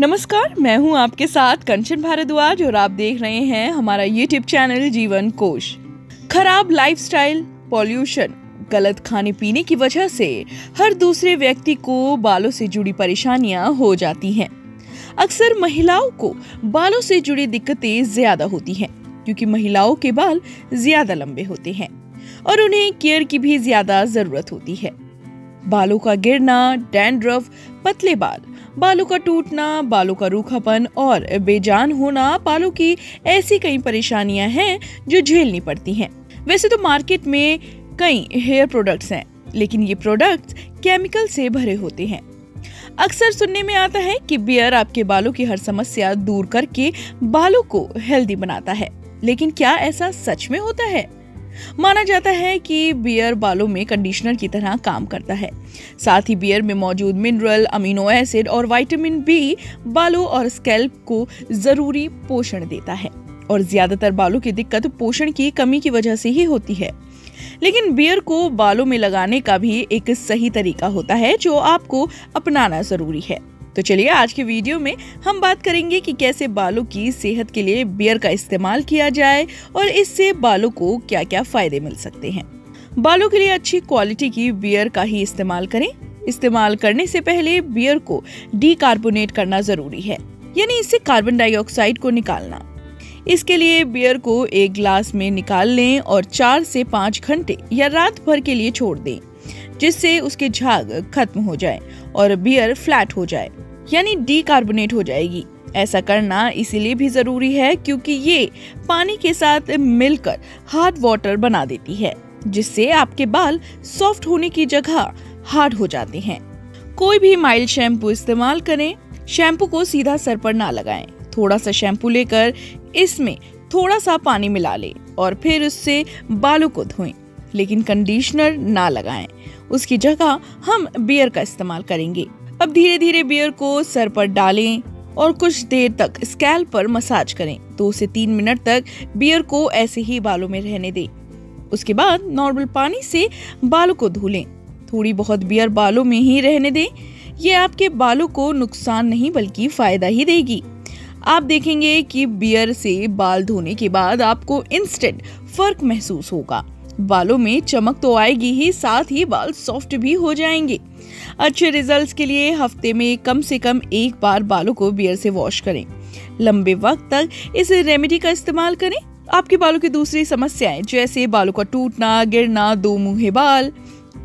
नमस्कार, मैं हूँ आपके साथ कंचन भारद्वाज और आप देख रहे हैं हमारा यूट्यूब चैनल जीवन कोश। खराब लाइफस्टाइल पॉल्यूशन गलत खाने पीने की वजह से हर दूसरे व्यक्ति को बालों से जुड़ी परेशानियाँ हो जाती हैं। अक्सर महिलाओं को बालों से जुड़ी दिक्कतें ज़्यादा होती हैं, क्योंकि महिलाओं के बाल ज़्यादा लंबे होते हैं और उन्हें केयर की भी ज़्यादा ज़रूरत होती है। बालों का गिरना डैंड्रफ पतले बाल बालों का टूटना, बालों का रूखापन और बेजान होना बालों की ऐसी कई परेशानियाँ हैं जो झेलनी पड़ती हैं। वैसे तो मार्केट में कई हेयर प्रोडक्ट्स हैं, लेकिन ये प्रोडक्ट्स केमिकल से भरे होते हैं। अक्सर सुनने में आता है कि बियर आपके बालों की हर समस्या दूर करके बालों को हेल्दी बनाता है, लेकिन क्या ऐसा सच में होता है? माना जाता है कि बियर बालों में कंडीशनर की तरह काम करता है। साथ ही बियर में मौजूद मिनरल अमीनो एसिड और विटामिन बी बालों और स्कैल्प को ज़रूरी पोषण देता है और ज़्यादातर बालों की दिक्कत पोषण की कमी की वजह से ही होती है। लेकिन बियर को बालों में लगाने का भी एक सही तरीका होता है जो आपको अपनाना ज़रूरी है। तो चलिए आज के वीडियो में हम बात करेंगे कि कैसे बालों की सेहत के लिए बियर का इस्तेमाल किया जाए और इससे बालों को क्या क्या फ़ायदे मिल सकते हैं। बालों के लिए अच्छी क्वालिटी की बियर का ही इस्तेमाल करें। इस्तेमाल करने से पहले बियर को डीकार्बोनेट करना ज़रूरी है, यानी इससे कार्बन डाइऑक्साइड को निकालना। इसके लिए बियर को एक ग्लास में निकाल लें और चार से पाँच घंटे या रात भर के लिए छोड़ दें, जिससे उसके झाग खत्म हो जाए और बियर फ्लैट हो जाए। यानी डीकार्बोनेट हो जाएगी। ऐसा करना इसीलिए भी ज़रूरी है क्योंकि ये पानी के साथ मिलकर हार्ड वाटर बना देती है, जिससे आपके बाल सॉफ्ट होने की जगह हार्ड हो जाते हैं। कोई भी माइल्ड शैम्पू इस्तेमाल करें। शैम्पू को सीधा सर पर ना लगाएँ। थोड़ा सा शैम्पू लेकर इसमें थोड़ा सा पानी मिला लें और फिर उससे बालों को धोएँ। लेकिन कंडीशनर ना लगाएँ। उसकी जगह हम बियर का इस्तेमाल करेंगे। अब धीरे धीरे बियर को सर पर डालें और कुछ देर तक स्कैल पर मसाज करें। दो से तीन मिनट तक बियर को ऐसे ही बालों में रहने दें। उसके बाद नॉर्मल पानी से बालों को धो लें। थोड़ी बहुत बियर बालों में ही रहने दें। ये आपके बालों को नुकसान नहीं बल्कि फ़ायदा ही देगी। आप देखेंगे कि बियर से बाल धोने के बाद आपको इंस्टेंट फ़र्क महसूस होगा। बालों में चमक तो आएगी ही, साथ ही बाल सॉफ्ट भी हो जाएँगे। अच्छे रिजल्ट्स के लिए हफ़्ते में कम से कम एक बार बालों को बियर से वॉश करें। लंबे वक्त तक इस रेमेडी का इस्तेमाल करें। आपके बालों की दूसरी समस्याएँ, जैसे बालों का टूटना, गिरना, दो मुहे बाल,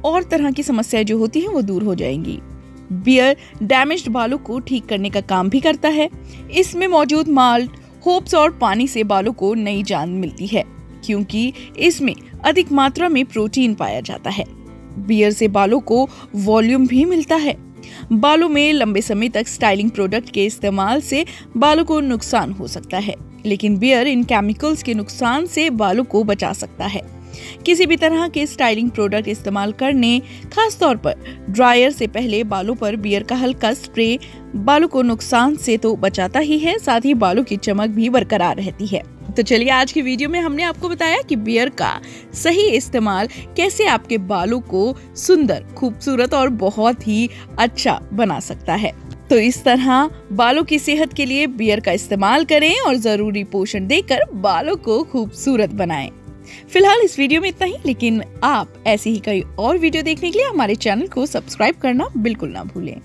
और तरह की समस्याएँ जो होती हैं, वो दूर हो जाएँगी। बियर डैमेज्ड बालों को ठीक करने का काम भी करता है। इसमें मौजूद माल्ट होप्स और पानी से बालों को नई जान मिलती है। क्योंकि इसमें अधिक मात्रा में प्रोटीन पाया जाता है। बियर से बालों को वॉल्यूम भी मिलता है। बालों में लंबे समय तक स्टाइलिंग प्रोडक्ट के इस्तेमाल से बालों को नुकसान हो सकता है, लेकिन बियर इन केमिकल्स के नुकसान से बालों को बचा सकता है। किसी भी तरह के स्टाइलिंग प्रोडक्ट इस्तेमाल करने खास तौर पर ड्रायर से पहले बालों पर बियर का हल्का स्प्रे बालों को नुकसान से तो बचाता ही है, साथ ही बालों की चमक भी बरकरार रहती है। तो चलिए आज की वीडियो में हमने आपको बताया कि बियर का सही इस्तेमाल कैसे आपके बालों को सुंदर, खूबसूरत और बहुत ही अच्छा बना सकता है तो इस तरह बालों की सेहत के लिए बियर का इस्तेमाल करें और ज़रूरी पोषण देकर बालों को खूबसूरत बनाएँ। फ़िलहाल इस वीडियो में इतना ही, लेकिन आप ऐसी ही कई और वीडियो देखने के लिए हमारे चैनल को सब्सक्राइब करना बिल्कुल ना भूलें